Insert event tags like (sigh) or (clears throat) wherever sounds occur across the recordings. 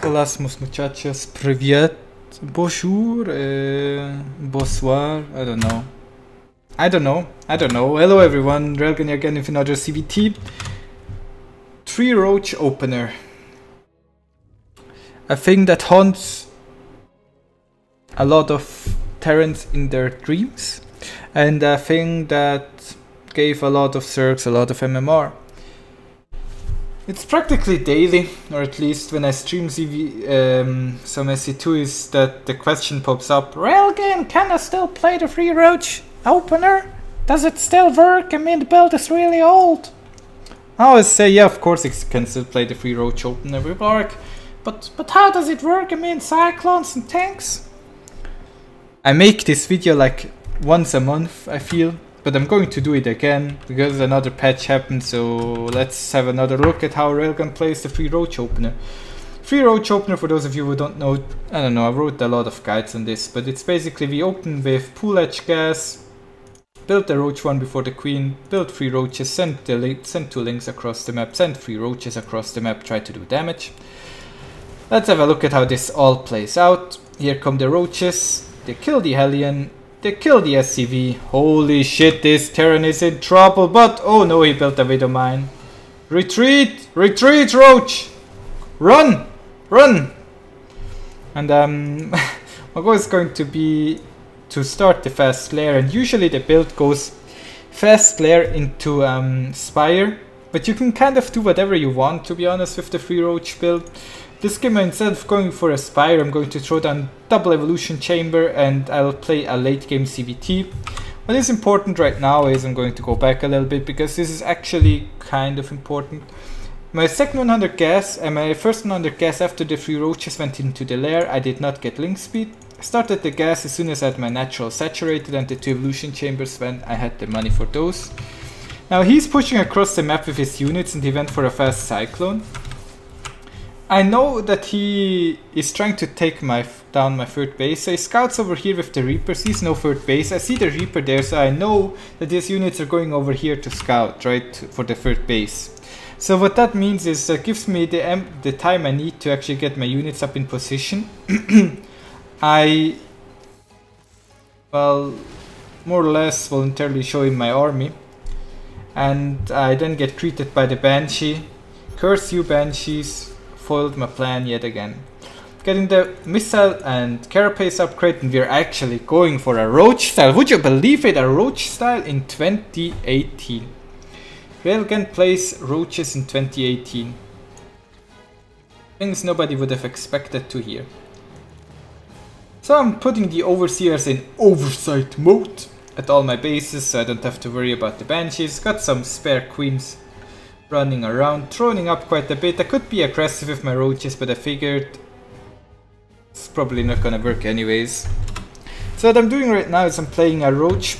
Nicholas, muchachos, privet, bonjour, uh, bonsoir, I don't know. I don't know, I don't know. Hello everyone, Railgan again with another ZvT. Tree Roach Opener. A thing that haunts a lot of Terrans in their dreams. And a thing that gave a lot of Zergs a lot of MMR. It's practically daily, or at least when I stream ZV, um, some SC2 is that the question pops up, Railgan, can I still play the Free Roach opener? Does it still work? I mean the build is really old. I always say, yeah, of course it can still play the Free Roach opener with Arc, but, but how does it work? I mean Cyclones and tanks? I make this video like once a month, I feel, but I'm going to do it again because another patch happened so let's have another look at how Railgan plays the free roach opener. Free roach opener for those of you who don't know, I don't know, I wrote a lot of guides on this but it's basically we open with pool edge gas, build the roach one before the queen, build free roaches, send, the send two lings across the map, send free roaches across the map, try to do damage. Let's have a look at how this all plays out. Here come the roaches, they kill the Hellion, they killed the SCV. Holy shit, this Terran is in trouble, but oh no, he built a Widow Mine. Retreat! Retreat, Roach! Run! Run! And um, (laughs) my goal is going to be to start the fast lair, and usually the build goes fast lair into um, Spire, but you can kind of do whatever you want, to be honest, with the free Roach build. This game, instead of going for a Spire, I'm going to throw down double Evolution Chamber and I'll play a late game ZvT. What is important right now is I'm going to go back a little bit because this is actually kind of important. My second 100 gas and my first 100 gas after the three roaches went into the lair, I did not get ling speed. I Started the gas as soon as I had my natural saturated and the two evolution chambers when I had the money for those. Now he's pushing across the map with his units and he went for a fast cyclone. I know that he is trying to take my down my third base, so he scouts over here with the Reaper, sees no third base, I see the Reaper there, so I know that these units are going over here to scout, right, for the third base. So what that means is it gives me the, the time I need to actually get my units up in position. (clears throat) I, well, more or less voluntarily show him my army, and I then get treated by the Banshee. Curse you Banshees, foiled my plan yet again. Getting the missile and carapace upgrade and we're actually going for a roach style. Would you believe it? A roach style in 2018. Railgan plays roaches in 2018. Things nobody would have expected to hear. So I'm putting the overseers in oversight mode at all my bases so I don't have to worry about the banshees. Got some spare queens running around, droning up quite a bit. I could be aggressive with my roaches, but I figured it's probably not gonna work anyways. So what I'm doing right now is I'm playing a roach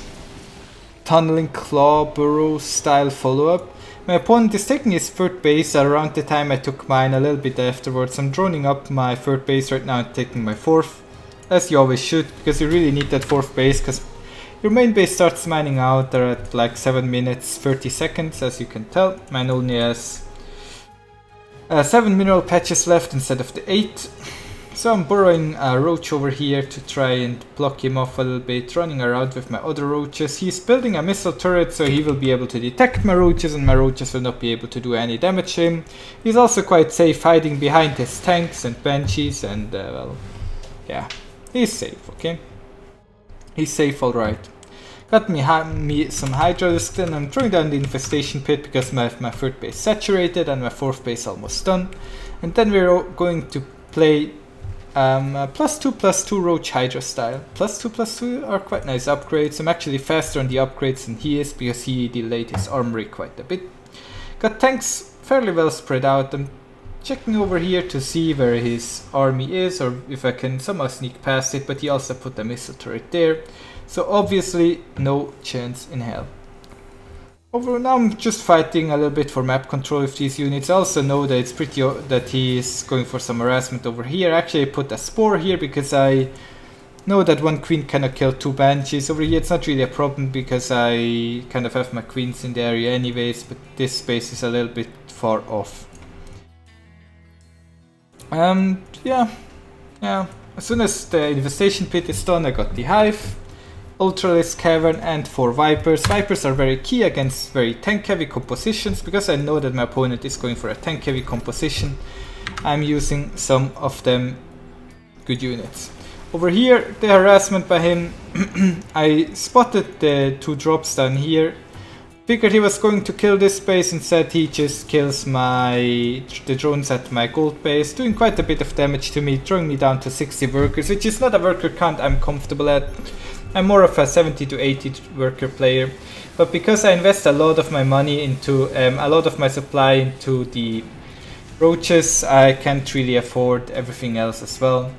tunneling claw burrow style follow-up. My opponent is taking his third base around the time I took mine a little bit afterwards. I'm droning up my third base right now and taking my fourth. As you always should, because you really need that fourth base, because your main base starts mining out there at like 7 minutes 30 seconds as you can tell. Mine only has uh, 7 mineral patches left instead of the 8. So I'm burrowing a roach over here to try and block him off a little bit, running around with my other roaches. He's building a missile turret so he will be able to detect my roaches and my roaches will not be able to do any damage to him. He's also quite safe hiding behind his tanks and banshees and uh, well, yeah, he's safe, okay? He's safe alright. Got me, me some Hydralisk and I'm throwing down the Infestation Pit because my, my third base saturated and my fourth base almost done. And then we're going to play um, plus 2 plus 2 Roach Hydra style. Plus 2 plus 2 are quite nice upgrades. I'm actually faster on the upgrades than he is because he delayed his armory quite a bit. Got tanks fairly well spread out. I'm checking over here to see where his army is or if I can somehow sneak past it, but he also put a missile turret there. So obviously no chance in hell. Over now I'm just fighting a little bit for map control with these units. I also know that it's pretty that he is going for some harassment over here. Actually I put a spore here because I know that one queen cannot kill two banshees. Over here it's not really a problem because I kind of have my queens in the area anyways, but this space is a little bit far off. Um, yeah, yeah. As soon as the infestation pit is done, I got the hive, Ultralisk Cavern, and four Vipers. Vipers are very key against very tank heavy compositions because I know that my opponent is going for a tank heavy composition. I'm using some of them good units. Over here, the harassment by him, (clears throat) I spotted the two drops down here. Figured he was going to kill this base, instead he just kills my the drones at my gold base, doing quite a bit of damage to me, throwing me down to 60 workers, which is not a worker count I'm comfortable at. I'm more of a 70 to 80 worker player, but because I invest a lot of my money into, um, a lot of my supply into the roaches, I can't really afford everything else as well.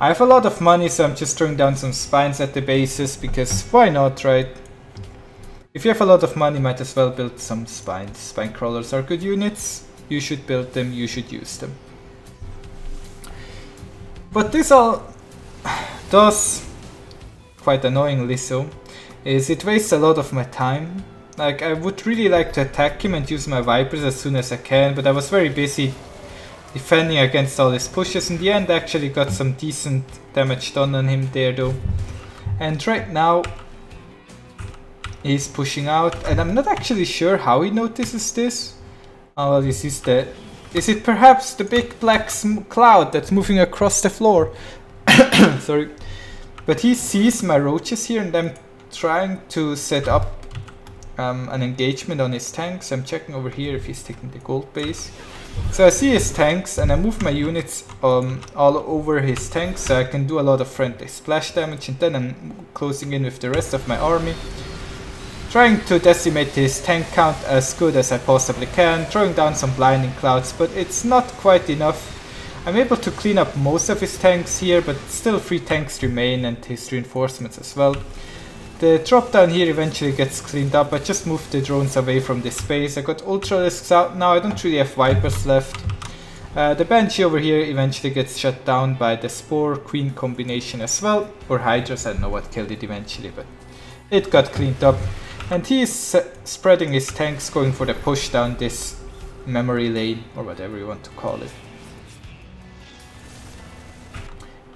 I have a lot of money, so I'm just throwing down some spines at the bases, because why not, right? If you have a lot of money, might as well build some spines. Spine crawlers are good units, you should build them, you should use them. But this all (sighs) does, quite annoyingly so, is it wastes a lot of my time. Like, I would really like to attack him and use my Vipers as soon as I can, but I was very busy defending against all his pushes. In the end, I actually got some decent damage done on him there though. And right now, he's pushing out, and I'm not actually sure how he notices this. Oh, well, this is the... Is it perhaps the big black cloud that's moving across the floor? (coughs) Sorry. But he sees my roaches here, and I'm trying to set up um, an engagement on his tanks. I'm checking over here if he's taking the gold base. So I see his tanks and I move my units um, all over his tanks so I can do a lot of friendly splash damage and then I'm closing in with the rest of my army. Trying to decimate his tank count as good as I possibly can, throwing down some blinding clouds, but it's not quite enough. I'm able to clean up most of his tanks here, but still three tanks remain and his reinforcements as well. The drop down here eventually gets cleaned up. I just moved the drones away from this space. I got Ultralisks out now. I don't really have Vipers left. Uh, the Banshee over here eventually gets shut down by the Spore Queen combination as well. Or Hydras, I don't know what killed it eventually, but it got cleaned up. And he's uh, spreading his tanks going for the push down this memory lane, or whatever you want to call it.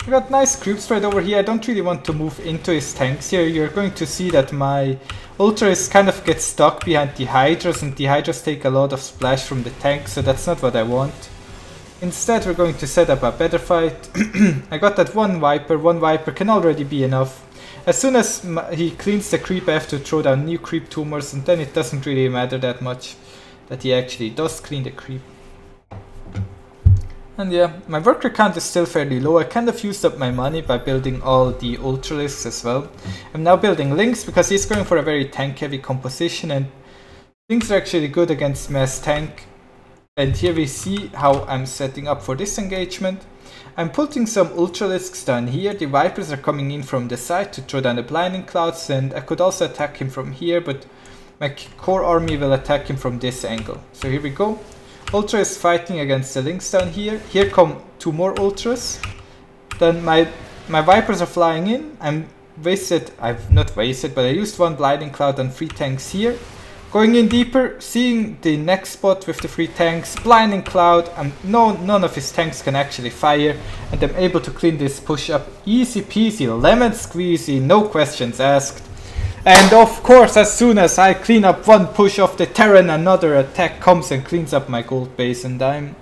We got nice groups right over here. I don't really want to move into his tanks here. You're going to see that my Ultras kind of get stuck behind the Hydras and the Hydras take a lot of splash from the tank, so that's not what I want. Instead we're going to set up a better fight. (clears throat) I got that one Viper. One Viper can already be enough. As soon as he cleans the creep I have to throw down new creep tumors and then it doesn't really matter that much that he actually does clean the creep. And yeah, my worker count is still fairly low. I kind of used up my money by building all the Ultralisks as well. I'm now building lings because he's going for a very tank heavy composition and things are actually good against mass tank. And here we see how I'm setting up for this engagement. I'm putting some Ultralisks down here. The Vipers are coming in from the side to throw down the Blinding Clouds and I could also attack him from here, but my core army will attack him from this angle. So here we go. Ultra is fighting against the Lynx down here. Here come two more Ultras. Then my my Vipers are flying in. I'm wasted, I've not wasted, but I used one Blinding Cloud and three tanks here. Going in deeper, seeing the next spot with the three tanks, Blinding Cloud, and no, none of his tanks can actually fire, and I'm able to clean this push up easy peasy, lemon squeezy, no questions asked. And of course, as soon as I clean up one push of the Terran, another attack comes and cleans up my gold base and I'm...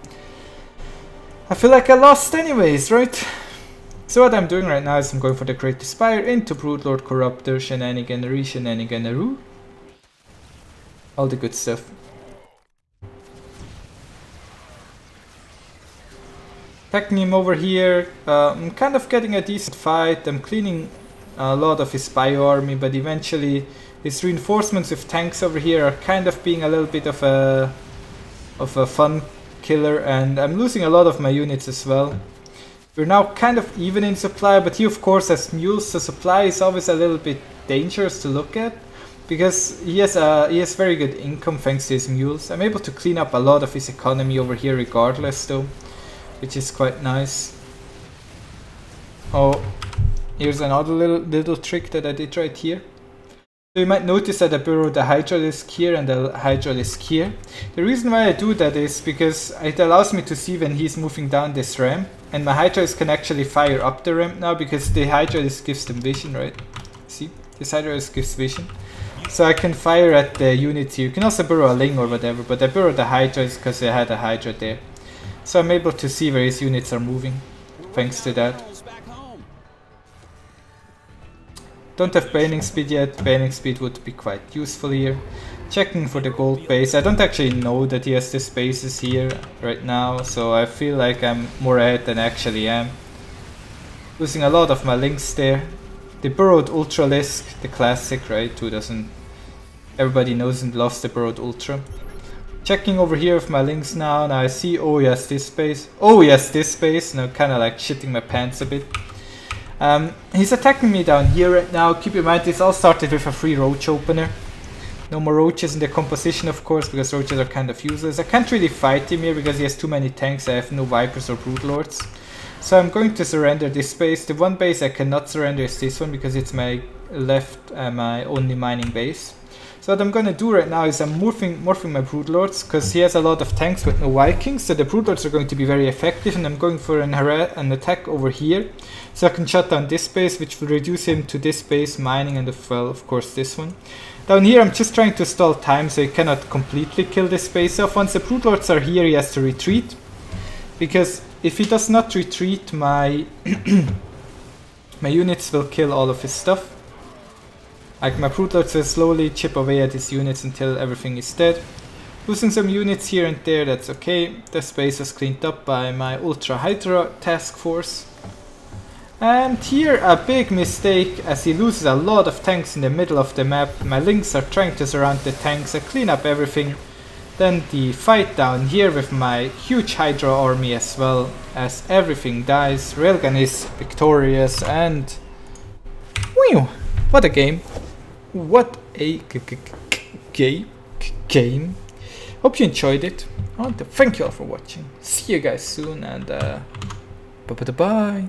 I feel like I lost anyways, right? So what I'm doing right now is I'm going for the Great Spire into Broodlord Corruptor, Shenaniganery, Shenaniganeroo. All the good stuff. Attacking him over here, uh, I'm kind of getting a decent fight, I'm cleaning a lot of his bio army, but eventually his reinforcements with tanks over here are kind of being a little bit of a of a fun killer, and I'm losing a lot of my units as well. We're now kind of even in supply, but he of course has mules, so supply is always a little bit dangerous to look at because he has a he has very good income thanks to his mules. I'm able to clean up a lot of his economy over here regardless though, which is quite nice. Oh, Here's another little, little trick that I did right here. So you might notice that I burrow the Hydralisk here and the Hydralisk here. The reason why I do that is because it allows me to see when he's moving down this ramp. And my Hydralisk can actually fire up the ramp now because the Hydralisk gives them vision, right? See? This Hydralisk gives vision. So I can fire at the units here. You can also burrow a Ling or whatever, but I burrowed the Hydra because I had a Hydra there. So I'm able to see where his units are moving, thanks to that. Don't have Baneling Speed yet, Baneling Speed would be quite useful here. Checking for the gold base, I don't actually know that he has the bases here right now, so I feel like I'm more ahead than I actually am. Losing a lot of my lings there. The burrowed Ultralisk, the classic, right, who doesn't... Everybody knows and loves the burrowed Ultra. Checking over here with my lings now, now I see, oh yes, this space. Oh yes, this space, now kinda like shitting my pants a bit. Um, he's attacking me down here right now. Keep in mind this all started with a free roach opener. No more roaches in the composition of course because roaches are kind of useless. I can't really fight him here because he has too many tanks. I have no vipers or broodlords. So I'm going to surrender this base. The one base I cannot surrender is this one because it's my left, uh, my only mining base. So what I'm gonna do right now is I'm morphing, morphing my Broodlords because he has a lot of tanks with no Vikings, so the Broodlords are going to be very effective and I'm going for an, an attack over here. So I can shut down this base which will reduce him to this base, mining and well of course this one. Down here I'm just trying to stall time so he cannot completely kill this base off. Once the Broodlords are here he has to retreat. Because if he does not retreat my (clears throat) my units will kill all of his stuff. Like my Broodlords will slowly chip away at his units until everything is dead. Losing some units here and there, that's okay. The space was cleaned up by my Ultra Hydra task force. And here a big mistake as he loses a lot of tanks in the middle of the map. My lings are trying to surround the tanks, I clean up everything. Then the fight down here with my huge Hydra army as well as everything dies. Railgan is victorious and... Whew, what a game. What a game. Game. Hope you enjoyed it. I want to thank you all for watching. See you guys soon and uh, bye. bye.